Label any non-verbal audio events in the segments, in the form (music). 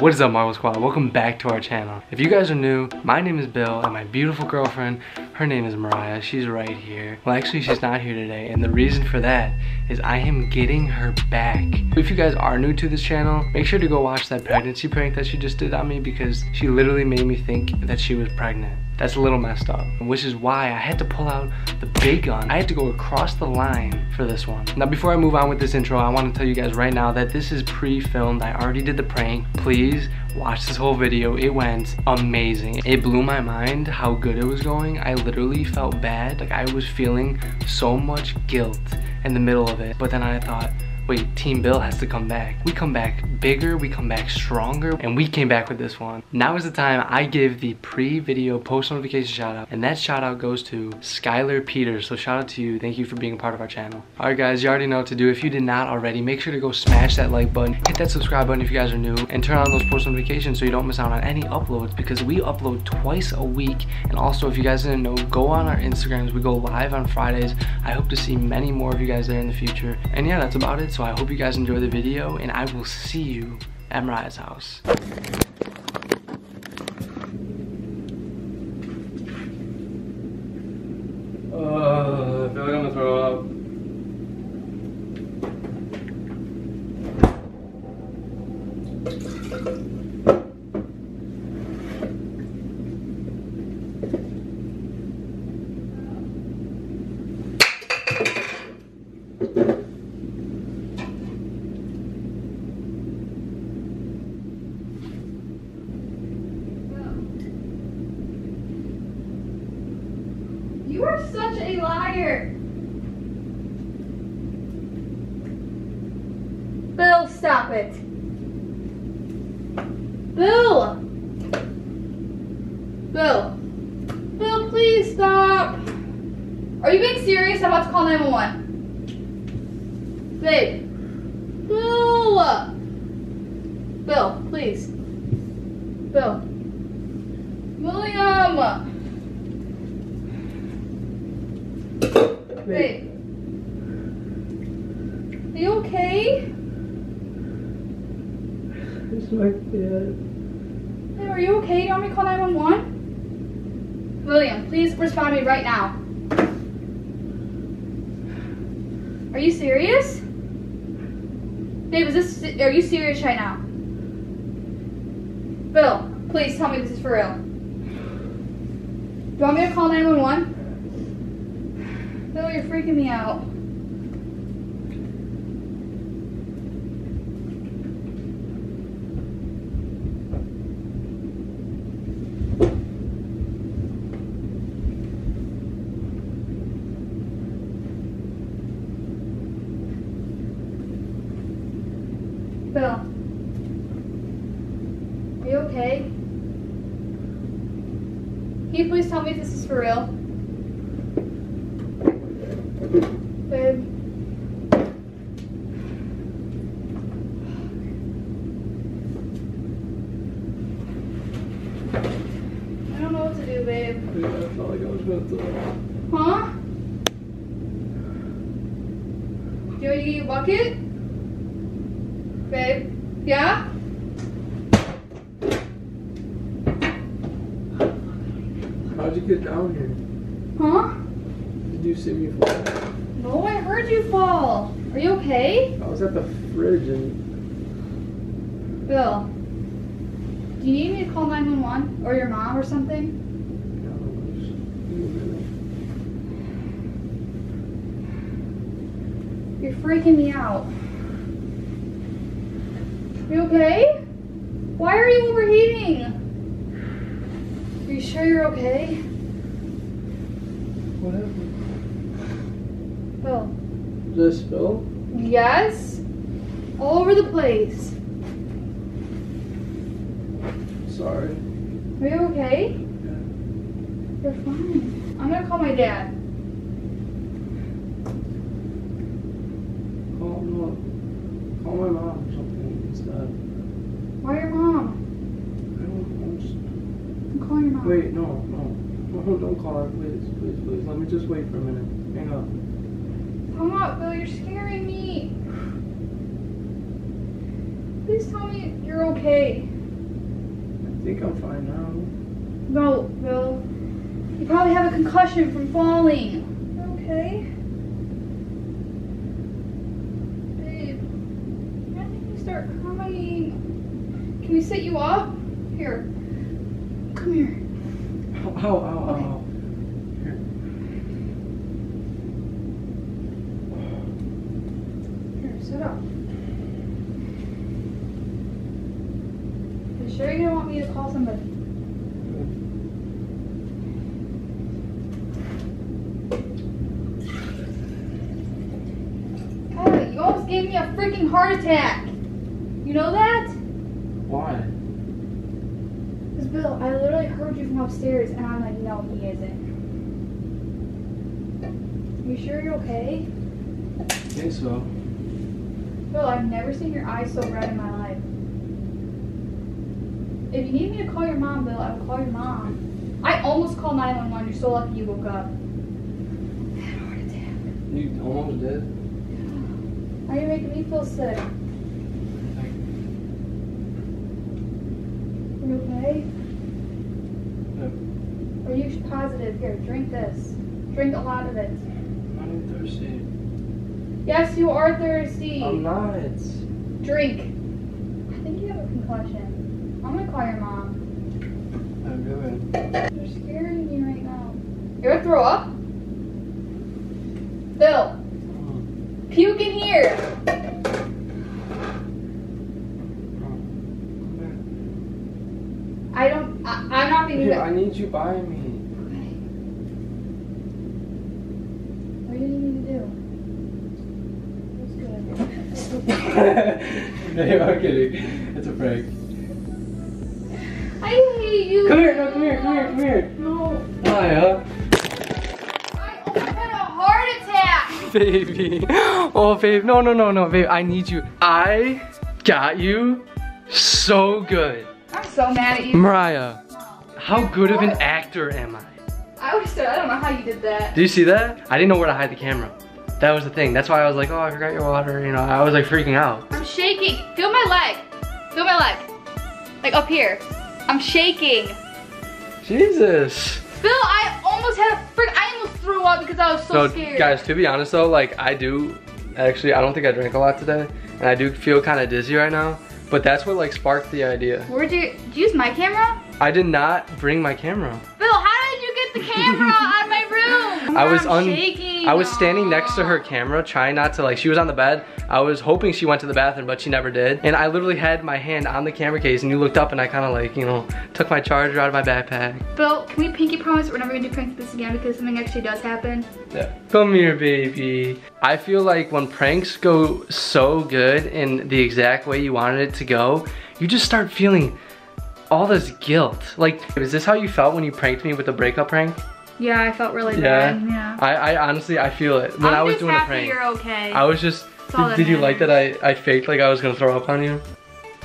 What is up MarBle Squad? Welcome back to our channel. If you guys are new, my name is Bill and my beautiful girlfriend, her name is Mariah. She's right here. Well actually she's not here today and the reason for that is I am getting her back. If you guys are new to this channel, make sure to go watch that pregnancy prank that she just did on me because she literally made me think that she was pregnant. That's a little messed up, which is why I had to pull out the big gun. I had to go across the line for this one. Now, before I move on with this intro, I want to tell you guys right now that this is pre-filmed. I already did the prank. Please watch this whole video. It went amazing. It blew my mind how good it was going. I literally felt bad. Like I was feeling so much guilt in the middle of it. But then I thought, wait, Team Bill has to come back. We come back bigger, we come back stronger, and we came back with this one. Now is the time I give the pre-video post notification shout out, and that shout out goes to Skylar Peters. So shout out to you, thank you for being a part of our channel. All right guys, you already know what to do. If you did not already, make sure to go smash that like button, hit that subscribe button if you guys are new, and turn on those post notifications so you don't miss out on any uploads because we upload twice a week. And also, if you guys didn't know, go on our Instagrams. We go live on Fridays. I hope to see many more of you guys there in the future. And yeah, that's about it. So I hope you guys enjoy the video, and I will see you at Mariah's house. Uh, I feel like I'm gonna throw up. You are such a liar. Bill, stop it. Bill! Bill. Bill, please stop. Are you being serious? I'm about to call 911. Babe. Bill! Bill, please. Bill. William! Babe. Are you okay? It's my. Hey, are you okay? Do you want me to call 911? William, please respond to me right now. Are you serious? Babe, is this, are you serious right now? Bill, please tell me this is for real. Do you want me to call 911? Bill, you're freaking me out. Bill. Are you okay? Can you please tell me if this is for real? Babe. I don't know what to do, babe. I felt like I was gonna. Huh? Do you want to get you a bucket? Babe? Yeah? How'd you get down here? Huh? Did you see me fall? No, I heard you fall. Are you okay? I was at the fridge and Bill, do you need me to call 911 or your mom or something? You're freaking me out. You okay? Why are you overheating? Are you sure you're okay? Whatever. Bill, Did I spill? yes? All over the place. Sorry. Are you okay? You're fine. I'm gonna call my dad. Call my mom or something instead. Why your mom? I don't know. just- I'm calling your mom. Wait, no, no. No, don't call her, please, please, please. Let me just wait for a minute. Hang up. Come on, Bill, you're scaring me. Please tell me you're okay. I think I'm fine now. No, Bill. You probably have a concussion from falling. Okay. Babe, I think you start. Can we sit you up? Here. Come here. Ow, ow, ow, Okay. ow. Here, sit up. You sure you don't want me to call somebody? Kyle, you almost gave me a freaking heart attack. You know that? Why? Because Bill, I literally heard you from upstairs, and I'm like, no, he isn't. You sure you're okay? I think so. Bill, I've never seen your eyes so red in my life. If you need me to call your mom, Bill, I will call your mom. I almost called 911. You're so lucky you woke up. I had a heart attack. You almost did? Now you're making me feel sick. Are you okay? Are you positive? Here, drink this. Drink a lot of it. I'm not thirsty. Yes, you are thirsty. I'm not. Drink. I think you have a concussion. I'm gonna call your mom. I'm good. You're scaring me right now. You're gonna throw up? Bill, mm. puke in here. I don't. I, I'm not being. Here, I need you by me. Okay. What do you need to do? That's good. (laughs) no, I'm kidding. It's a prank. I hate you. Come here, no, come here, come here, come here. No. Hi, huh? I almost had a heart attack. Baby. Oh, babe. No, no, no, no, babe. I need you. I got you so good. I'm so mad at you. Mariah, how good of an actor am I? I would said I don't know how you did that. Do you see that? I didn't know where to hide the camera. That was the thing. That's why I was like, oh, I forgot your water. You know, I was like freaking out. I'm shaking. Feel my leg. Feel my leg. Like up here. I'm shaking. Jesus. Bill, I almost had a frick. I almost threw up because I was so no, scared. guys, to be honest though, like I do, actually, I don't think I drank a lot today. And I do feel kind of dizzy right now. But that's what like sparked the idea. Where'd you, did you use my camera? I did not bring my camera. Bill, how did you get the camera (laughs) out of my room? I was shaking. I was standing next to her camera, trying not to like. She was on the bed. I was hoping she went to the bathroom, but she never did. And I literally had my hand on the camera case, and you looked up, and I kind of like, you know, took my charger out of my backpack. Bill, can we pinky promise we're never gonna do pranks this again because something actually does happen? Yeah. Come here, baby. I feel like when pranks go so good in the exact way you wanted it to go, you just start feeling all this guilt. Like, is this how you felt when you pranked me with the breakup prank? Yeah, I felt really Yeah. bad. Yeah. I, I honestly, I feel it when I'm i was doing happy prank. you're okay. I was just. Did, did you like that. I, I faked like I was gonna throw up on you?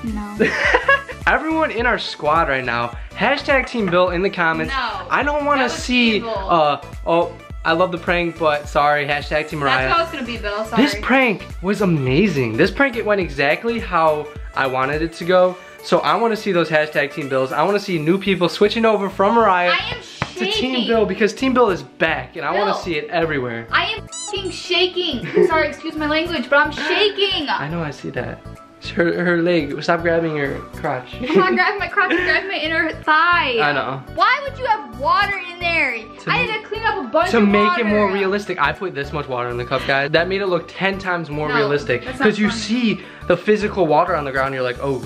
no. (laughs) Everyone in our squad right now, hashtag Team Bill in the comments. No. I don't want to see. evil. Uh oh, I love the prank, but sorry. Hashtag Team Mariah. That's what I was gonna be, Bill. Sorry. This prank was amazing. This prank, it went exactly how I wanted it to go. So I want to see those hashtag Team Bills. I want to see new people switching over from Mariah I am to. Team Bill because Team Bill is back and I want to see it everywhere. I am f***ing shaking. Sorry, excuse my language, but I'm shaking. (laughs) I know I see that. It's her, her leg. Stop grabbing her crotch. I'm not (laughs) grabbing my crotch, I'm grabbing my inner thigh. I know. Why would you have water in there? I had to clean up a bunch to make water. it more realistic, I put this much water in the cup, guys. That made it look 10 times more No, realistic. Because you see the physical water on the ground, you're like, oh,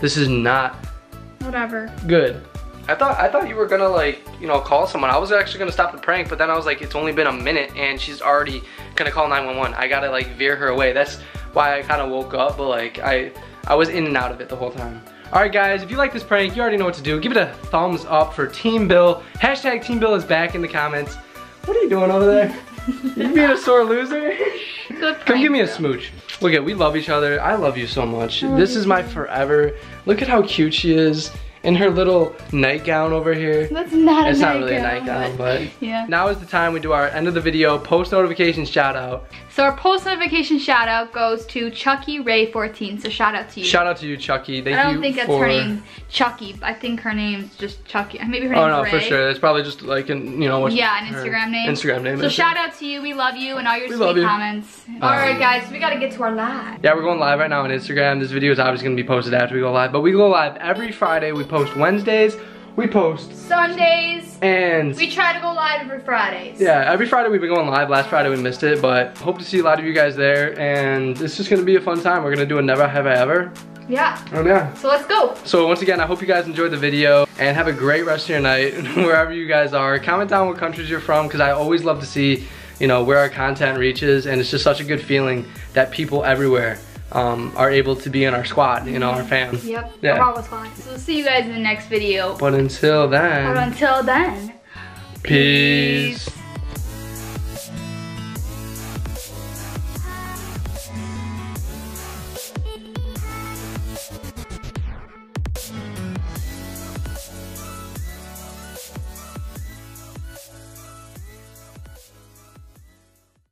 this is not Whatever. good. I thought I thought you were gonna like, you know, call someone. I was actually gonna stop the prank, but then I was like, it's only been a minute and she's already gonna call 911. I gotta like veer her away. That's why I kind of woke up, but like I I was in and out of it the whole time. All right, guys, if you like this prank, you already know what to do. Give it a thumbs up for Team Bill. Hashtag Team Bill is back in the comments. What are you doing over there? you being a sore loser? (laughs) Good Come give me a smooch. Look at, we love each other. I love you so much. love This is my forever. Look at how cute she is. In her little nightgown over here. That's not It's a It's not really a nightgown, but (laughs) yeah. now is the time we do our end of the video post notification shout out. So our post notification shout out goes to Chucky Ray 14. So shout out to you. Shout out to you, Chucky. Thank I don't think that's for... her name, Chucky. I think her name's just Chucky. Uh, maybe her oh, name's Oh no, Ray. for sure. It's probably just like an, you know, Yeah, an Instagram name. Instagram name. So shout out to you. We love you and all your We sweet love you. comments. Um, all right, guys. We gotta get to our live. Yeah, we're going live right now on Instagram. This video is obviously gonna be posted after we go live, but we go live every Friday. We post Wednesdays. We post Sundays. and We try to go live every Fridays. yeah, every Friday we've been going live. Last Friday we missed it, but hope to see a lot of you guys there. And it's just gonna be a fun time. We're gonna do a never have I ever. Yeah. Oh yeah. So let's go. So once again, I hope you guys enjoyed the video and have a great rest of your night (laughs) wherever you guys are. Comment down what countries you're from because I always love to see, you know, where our content reaches and it's just such a good feeling that people everywhere um, are able to be in our squad, you know, our fam. Yep. Yeah. Our squad. So we'll see you guys in the next video. But until then. But until then, peace. peace.